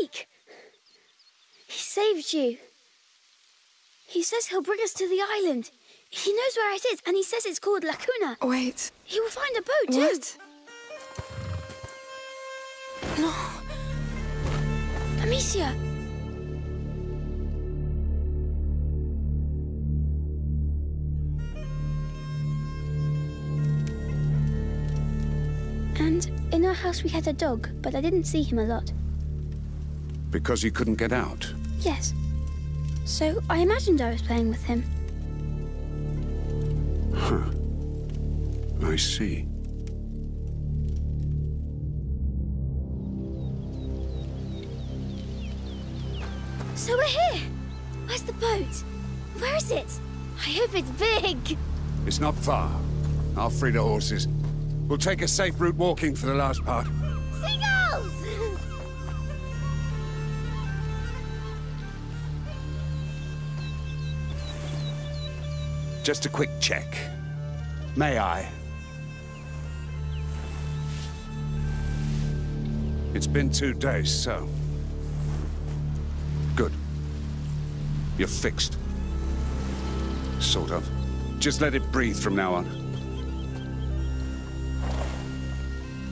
You're! He saved you. He says he'll bring us to the island. He knows where it is, and he says it's called La Cuna. Wait. He will find a boat, too. What? No. Amicia! And in our house we had a dog, but I didn't see him a lot. Because he couldn't get out. Yes. So I imagined I was playing with him. Huh. I see. So we're here! Where's the boat? Where is it? I hope it's big! It's not far. I'll free the horses. We'll take a safe route walking for the last part. Seagulls! Just a quick check. May I? It's been two days, so... Good. You're fixed. Sort of. Just let it breathe from now on.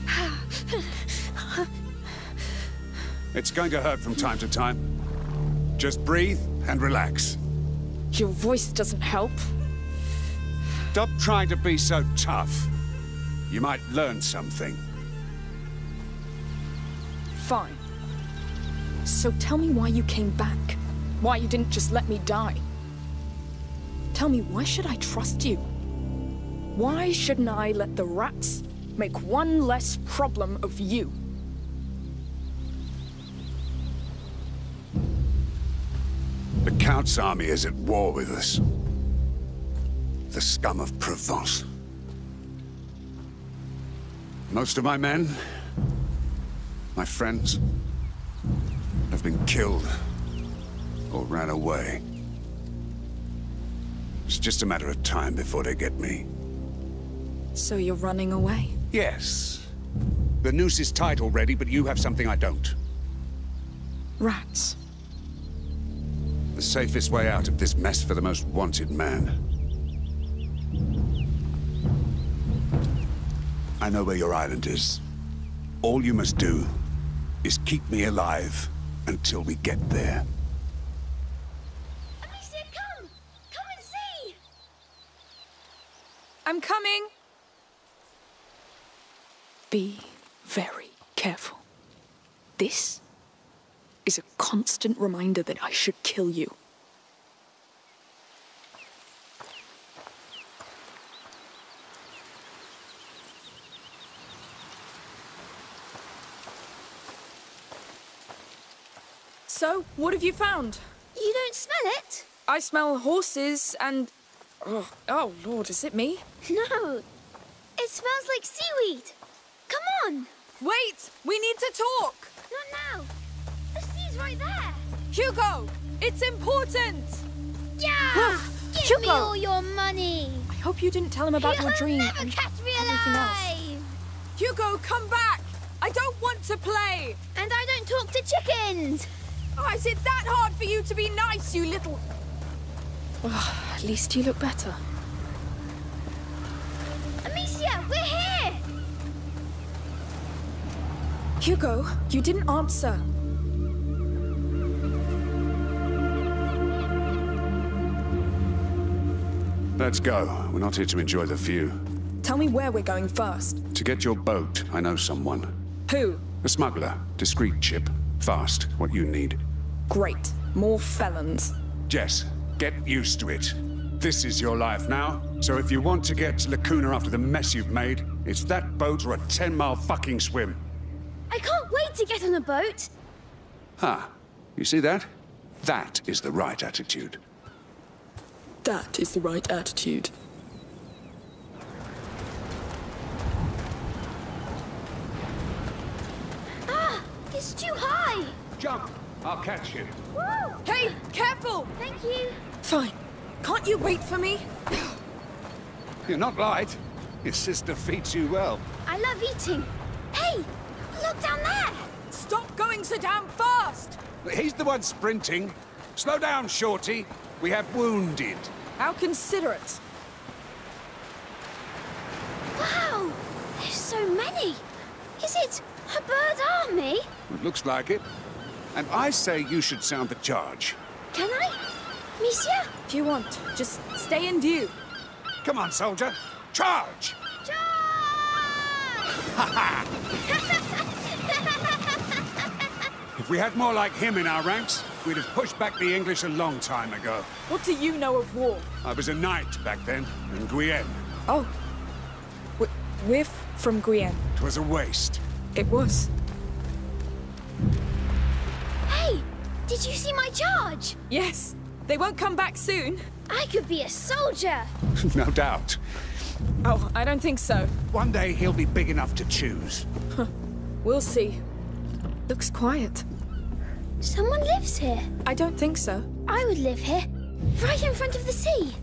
It's going to hurt from time to time. Just breathe and relax. Your voice doesn't help. Stop trying to be so tough. You might learn something. Fine. So tell me why you came back. Why you didn't just let me die. Tell me, why should I trust you? Why shouldn't I let the rats make one less problem of you? The Count's army is at war with us. The scum of Provence. Most of my men, my friends, have been killed or ran away. It's just a matter of time before they get me. So you're running away? Yes. The noose is tight already, but you have something I don't. Rats. The safest way out of this mess for the most wanted man. I know where your island is. All you must do is keep me alive until we get there. Amicia, come! Come and see! I'm coming! Be very careful. This is a constant reminder that I should kill you. So, what have you found? You don't smell it? I smell horses and. Oh, oh Lord, is it me? No. It smells like seaweed. Come on! Wait! We need to talk! Not now. The sea's right there. Hugo! It's important! Yeah! Give Hugo! me all your money. I hope you didn't tell him about You'll your dream. never and catch me alive. Hugo, come back! I don't want to play! And I don't talk to chickens. Oh, is it that hard for you to be nice, you little. Oh, at least you look better. Amicia, we're here. Hugo, you didn't answer. Let's go. We're not here to enjoy the view. Tell me where we're going first. To get your boat, I know someone. Who? A smuggler. Discreet chip. Fast. What you need. Great. More felons. Jess, get used to it. This is your life now, so if you want to get to La Cuna after the mess you've made, it's that boat or a 10-mile fucking swim. I can't wait to get on a boat. Ha! You see that? That is the right attitude. That is the right attitude. Ah, it's too high. Jump! I'll catch you. Woo! Hey, careful! Thank you. Fine. Can't you wait for me? You're not light. Your sister feeds you well. I love eating. Hey, look down there. Stop going so damn fast? He's the one sprinting. Slow down, Shorty. We have wounded. How considerate. Wow! There's so many! Is it a bird army? It looks like it. And I say you should sound the charge. Can I? Monsieur? If you want, just stay in view. Come on, soldier. Charge! Charge! if we had more like him in our ranks, we'd have pushed back the English a long time ago. What do you know of war? I was a knight back then, in Guyenne. Oh. W we're from Guyenne. It was a waste. It was. Did you see my charge? Yes. They won't come back soon. I could be a soldier! no doubt. Oh, I don't think so. One day he'll be big enough to choose. Huh. We'll see. Looks quiet. Someone lives here. I don't think so. I would live here, right in front of the sea.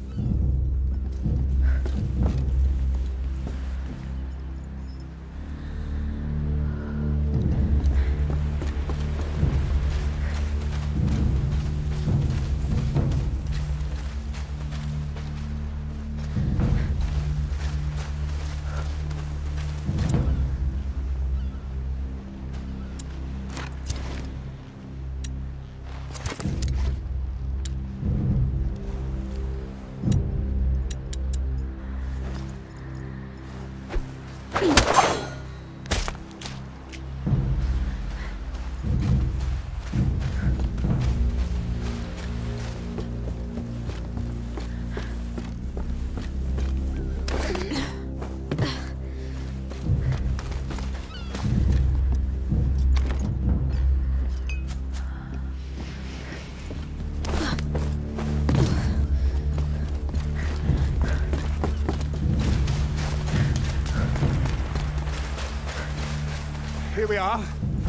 Are.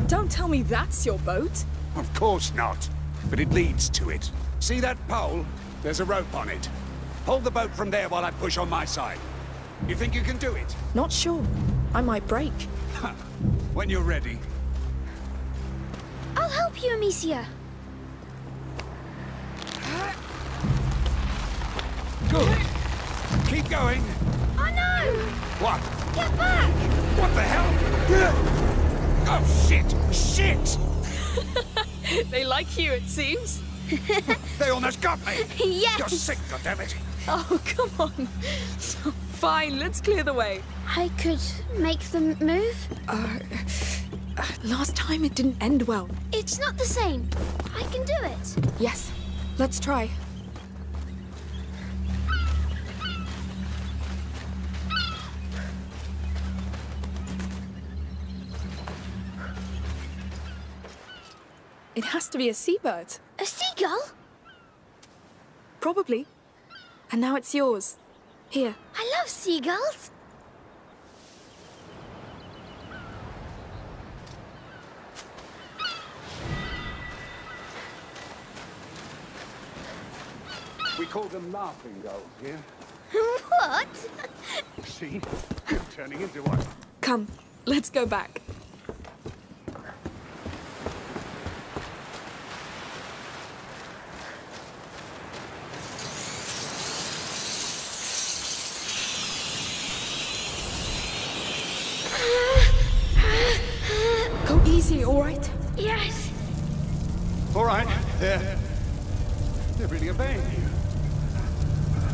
Don't tell me that's your boat. Of course not. But it leads to it. See that pole? There's a rope on it. Pull the boat from there while I push on my side. You think you can do it? Not sure. I might break. When you're ready. I'll help you, Amicia. Good. Keep going. Oh no! What? Get back! What the hell? Oh, shit! Shit! They like you, it seems. They almost got me! yes! You're sick, goddammit! Oh, come on. Fine, let's clear the way. I could make them move. Uh, last time it didn't end well. It's not the same. I can do it. Yes, let's try. It has to be a seabird. A seagull? Probably. And now it's yours. Here. I love seagulls. We call them laughing gulls here. what? See? You're turning into one. Come, let's go back. Go easy, all right? Yes. All right, they're... They're really obeying you.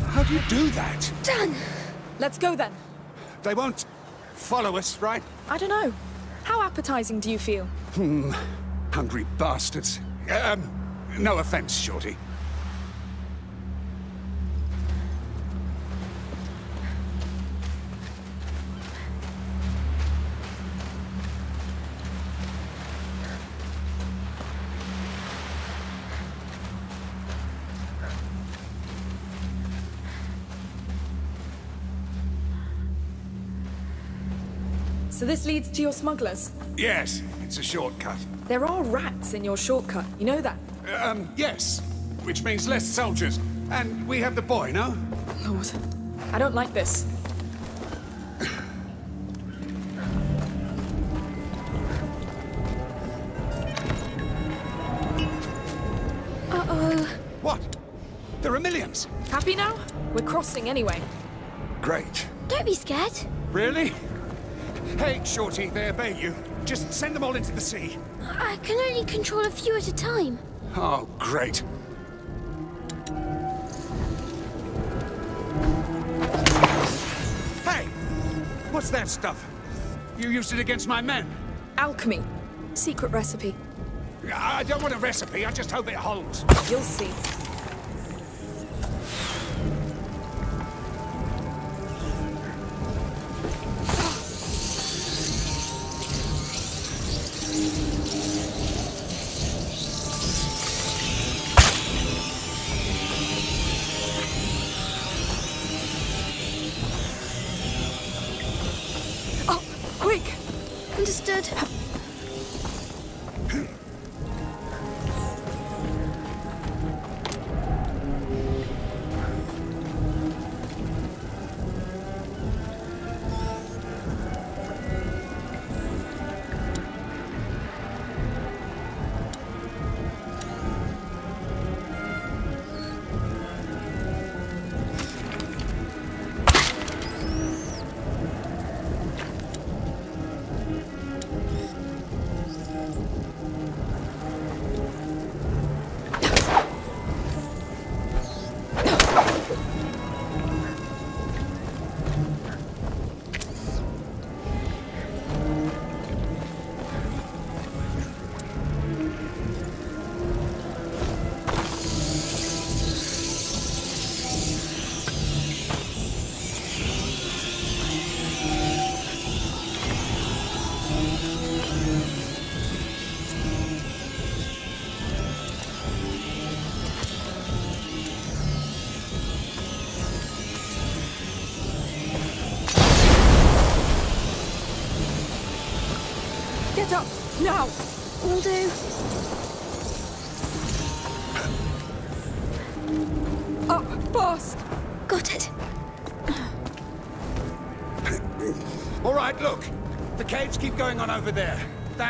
How do you do that? Done. Let's go then. They won't follow us, right? I don't know. How appetizing do you feel? Hmm. Hungry bastards. Um, no offense, Shorty. this leads to your smugglers? Yes, it's a shortcut. There are rats in your shortcut, you know that? Um, yes. Which means less soldiers. And we have the boy, no? Lord, I don't like this. Uh-oh. What? There are millions. Happy now? We're crossing anyway. Great. Don't be scared. Really? Hey, Shorty, they obey you. Just send them all into the sea. I can only control a few at a time. Oh, great. Hey! What's that stuff? You used it against my men. Alchemy. Secret recipe. I don't want a recipe, I just hope it holds. You'll see.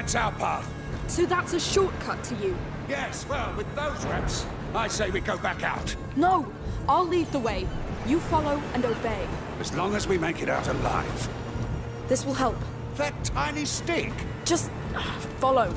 That's our path. So that's a shortcut to you? Yes, well, with those reps, I say we go back out. No! I'll lead the way. You follow and obey. As long as we make it out alive. This will help. That tiny stick? Just uh, follow.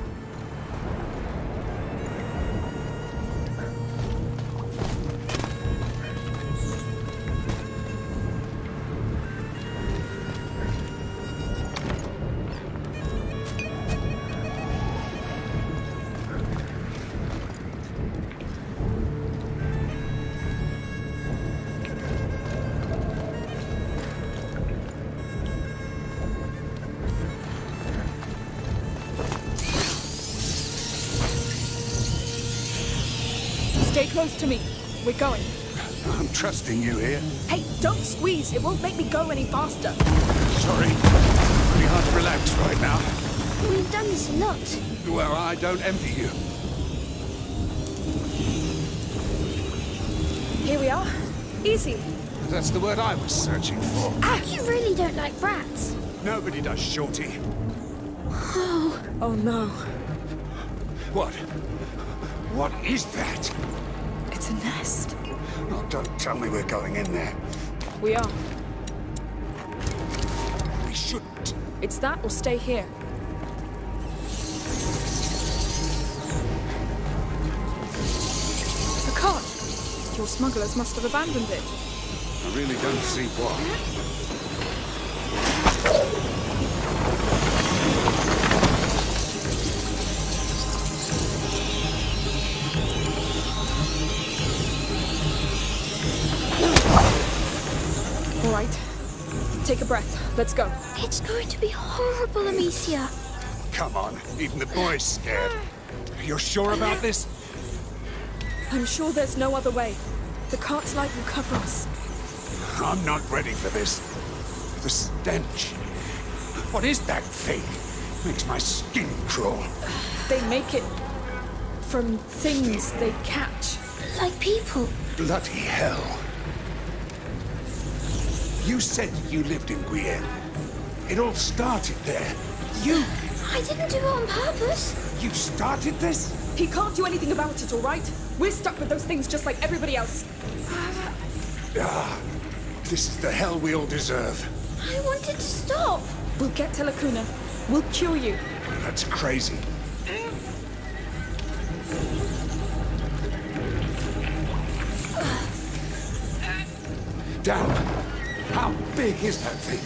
Trusting you here. Hey, don't squeeze. It won't make me go any faster. Sorry. Pretty hard to relax right now. We've done this a lot. Well, I don't envy you. Here we are. Easy. That's the word I was searching for. Ah, You really don't like rats. Nobody does, Shorty. Oh. Oh no. What? What is that? It's a nest. Oh, don't tell me we're going in there. We are. We shouldn't. It's that or stay here. The cart. Your smugglers must have abandoned it. I really don't see why. Take a breath. Let's go. It's going to be horrible, Amicia. Come on, even the boy's scared. You're sure about this? I'm sure there's no other way. The cart's light will cover us. I'm not ready for this. The stench. What is that thing? Makes my skin crawl. They make it from things they catch. Like people. Bloody hell. You said you lived in Guyenne. It all started there. You, I didn't do it on purpose. you started this? He can't do anything about it, all right? We're stuck with those things just like everybody else. ah, This is the hell we all deserve. I wanted to stop. We'll get to La Cuna. We'll cure you. That's crazy. Damn. How big is that thing?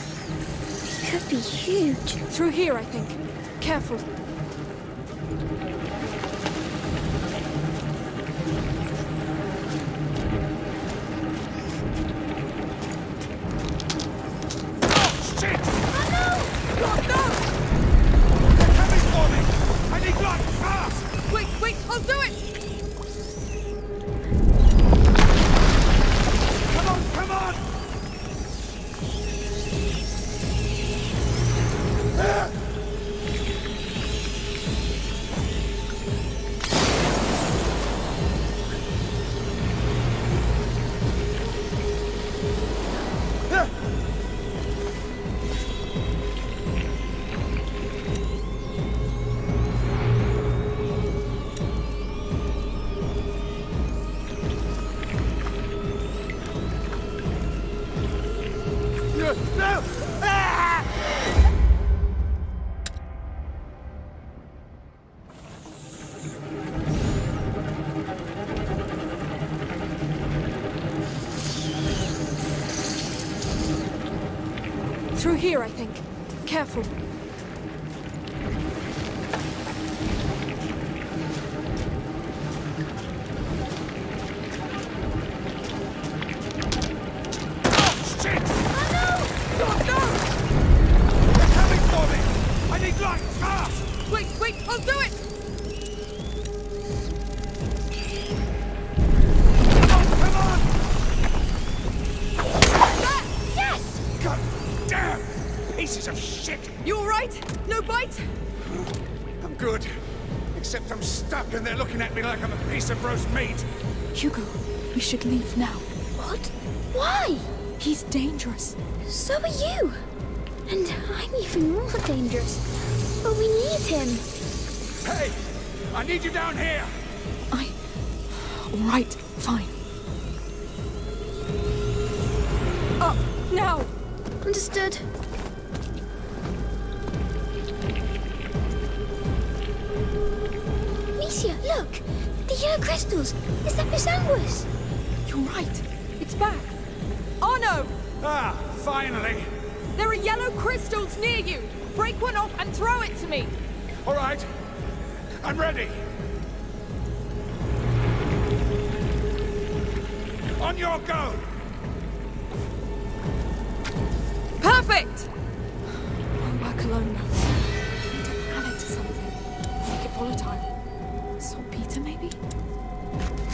It could be huge. Through here, I think. Careful. Like I'm a piece of roast meat. Hugo, we should leave now. What? Why? He's dangerous. So are you. And I'm even more dangerous. But we need him. Hey! I need you down here! I... All right, fine. Up, now! Understood. Misha, look! The yellow crystals! Is that Pisanguis? You're right. It's back. Oh no! Ah, finally! There are yellow crystals near you! Break one off and throw it to me! All right. I'm ready. On your go! Maybe?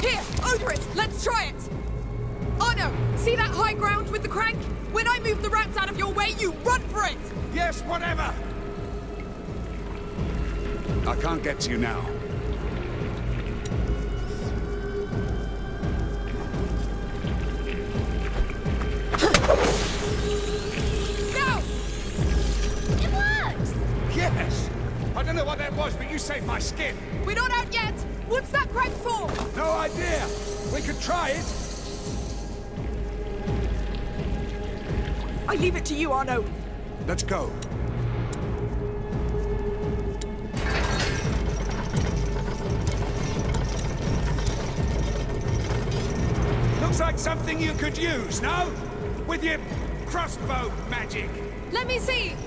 Here, Odoris, let's try it! Oh no! See that high ground with the crank? When I move the rats out of your way, you run for it! Yes, whatever! I can't get to you now. Now! It works! Yes! I don't know what that was, but you saved my skin. We're not out yet! What's that crank for? No idea. We could try it. I leave it to you, Arnaud. Let's go. Looks like something you could use, no? With your crossbow magic. Let me see!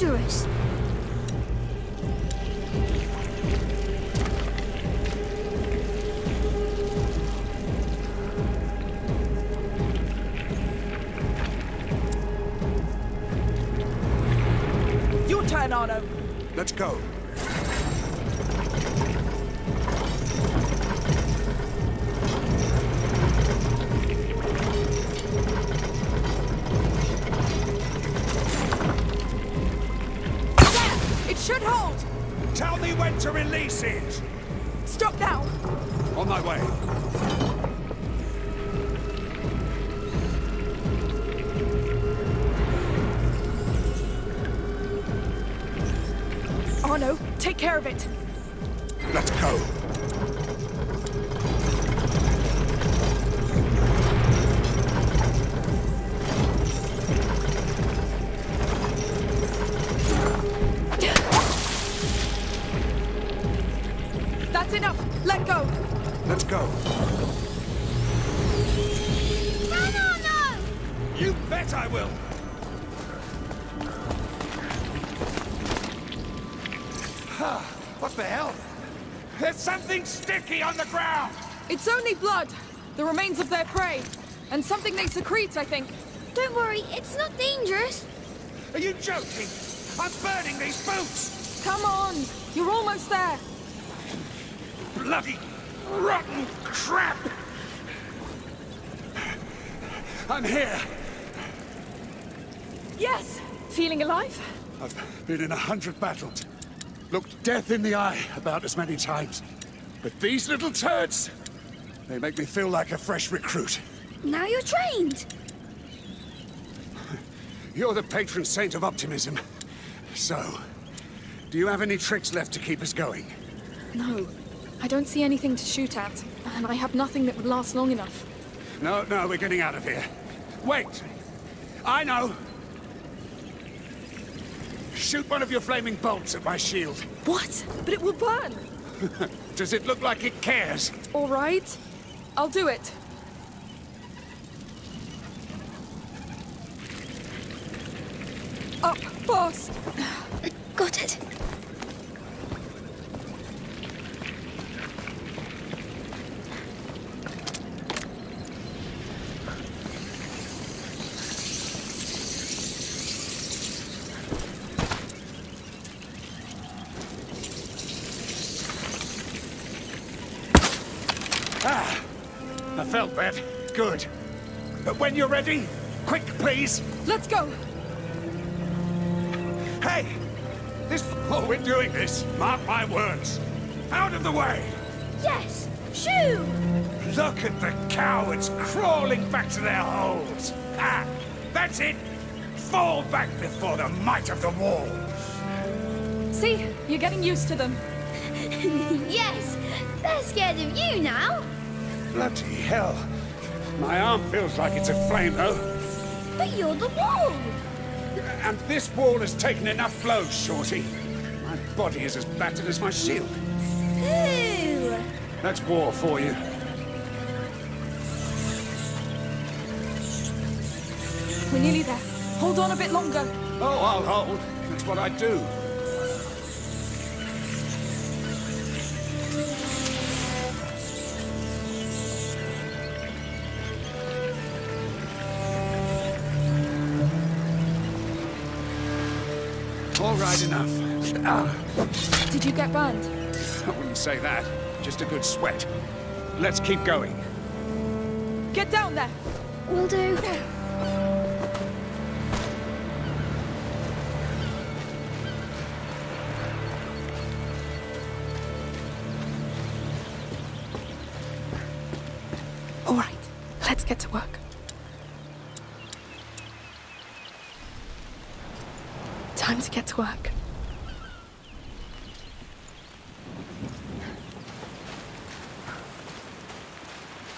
Work take care of it! Let's go. Something they secrete, I think. Don't worry, it's not dangerous. Are you joking? I'm burning these boots. Come on! You're almost there! Bloody rotten crap. I'm here. Yes! Feeling alive? I've been in a hundred battles. Looked death in the eye about as many times. But these little turds, they make me feel like a fresh recruit. Now you're trained. You're the patron saint of optimism. So, do you have any tricks left to keep us going? No. I don't see anything to shoot at. And I have nothing that would last long enough. No, no, we're getting out of here. Wait! I know! Shoot one of your flaming bolts at my shield. What? But it will burn! Does it look like it cares? All right. I'll do it. Up! Got it. Ah! I felt that. Good. But when you're ready, quick, please. Let's go! Hey! This before we're doing this, mark my words. Out of the way! Yes! Shoo! Look at the cowards crawling back to their holes. Ah, that's it. Fall back before the might of the wall. See? You're getting used to them. yes! They're scared of you now. Bloody hell. My arm feels like it's aflame, though. But you're the wall. And this wall has taken enough blows, Shorty. My body is as battered as my shield. Ooh! That's war for you. We're nearly there. Hold on a bit longer. Oh, I'll hold. That's what I do. Right, enough. Ah, Did you get burned? I wouldn't say that. Just a good sweat. Let's keep going. Get down there! Will do. All right, let's get to work. Time to get to work.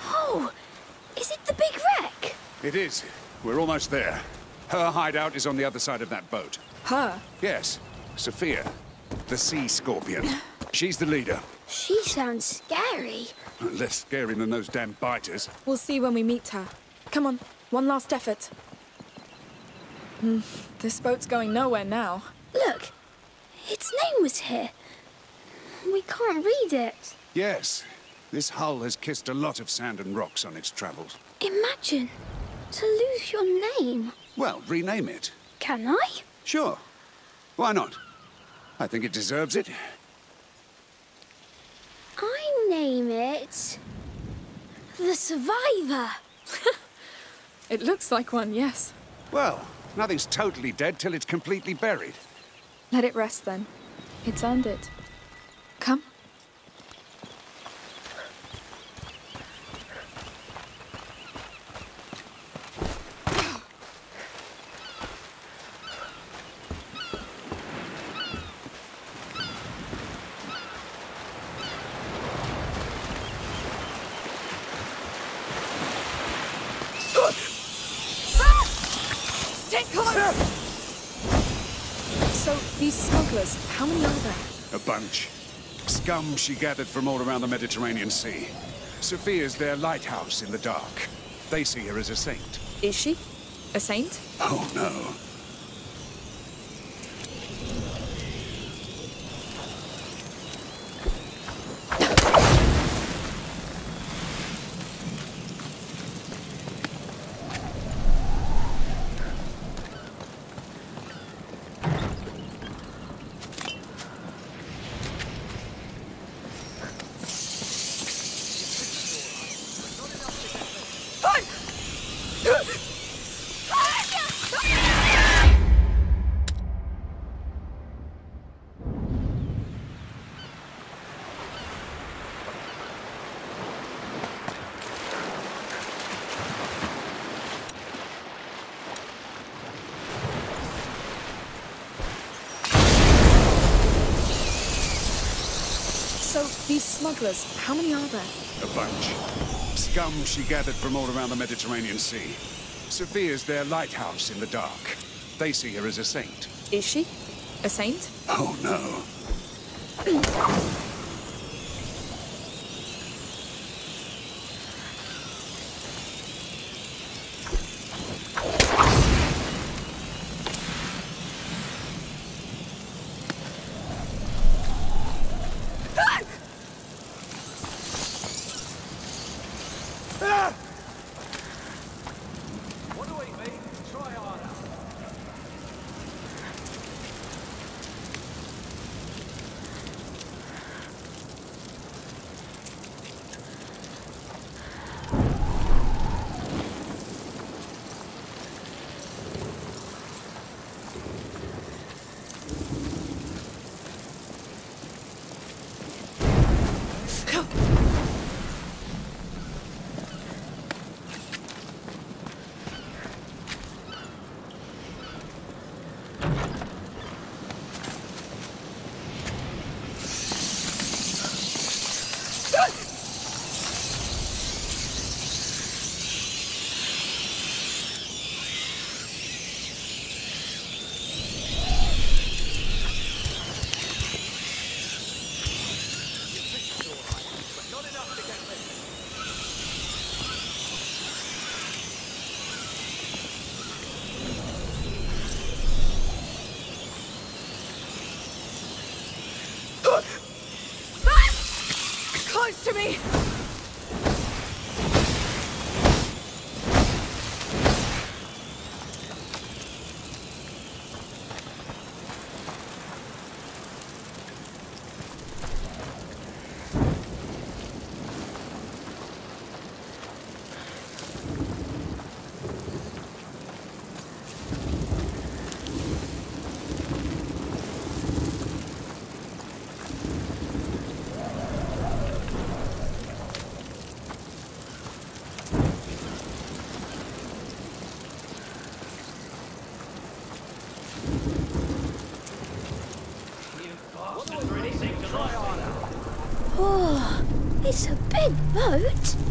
Oh, is it the big wreck? It is. We're almost there. Her hideout is on the other side of that boat. Her? Yes, Sophia, the sea scorpion. She's the leader. She sounds scary. Less scary than those damn biters. We'll see when we meet her. Come on, one last effort. Hmm, this boat's going nowhere now. Look, its name was here. We can't read it. Yes, this hull has kissed a lot of sand and rocks on its travels. Imagine to lose your name. Well, rename it. Can I? Sure. Why not? I think it deserves it. I name it. The Survivor. It looks like one, yes. Well, nothing's totally dead till it's completely buried. Let it rest then. It's earned it. Come. Stay close! So, these smugglers, how many are there? A bunch. Scum she gathered from all around the Mediterranean Sea. Sophia's their lighthouse in the dark. They see her as a saint. Is she? A saint? Oh no. So, these smugglers, how many are there? A bunch. Scum she gathered from all around the Mediterranean Sea. Sophia's their lighthouse in the dark. They see her as a saint. Is she? A saint? Oh no. Boat.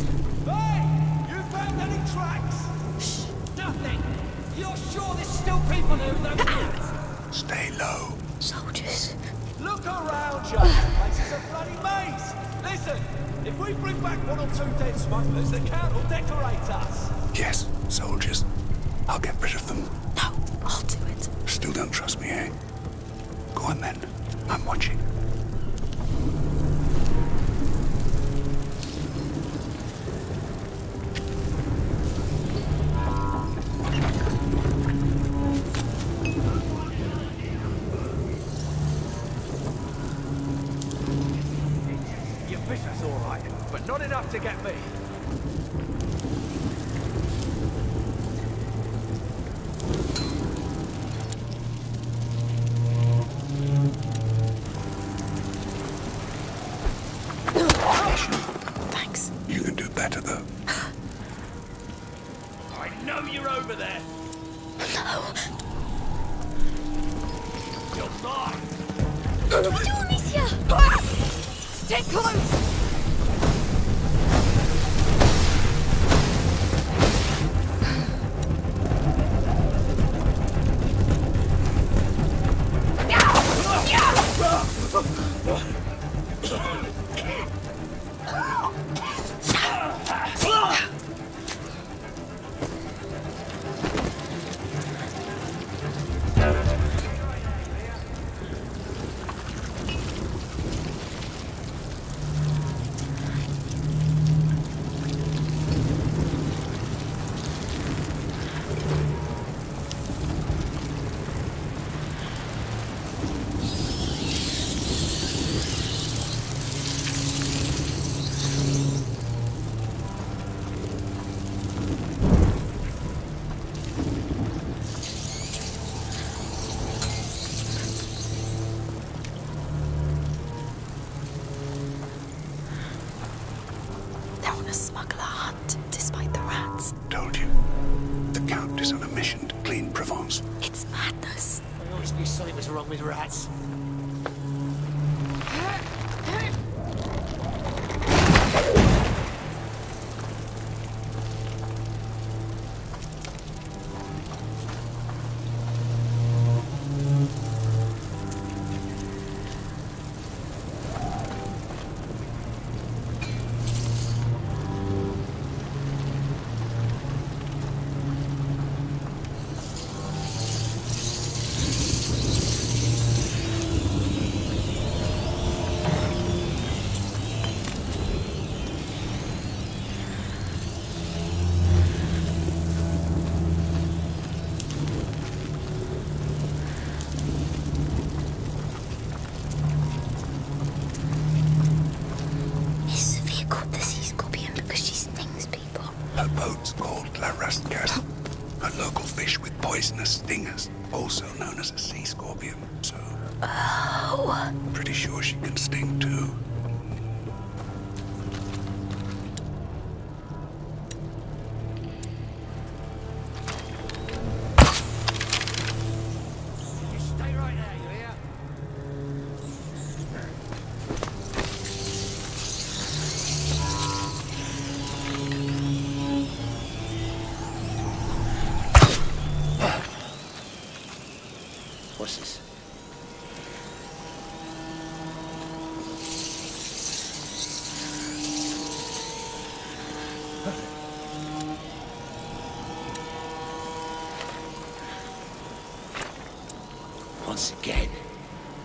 Once again,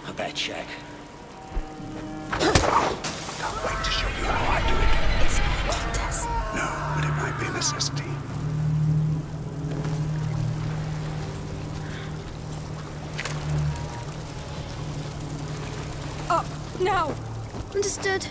I better check. Can't wait to show you how I do it. It's not a contest. No, but it might be a necessity. Oh, Up, now! Understood.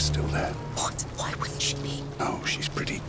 Sophia's still there. What? Why wouldn't she be? Oh, she's pretty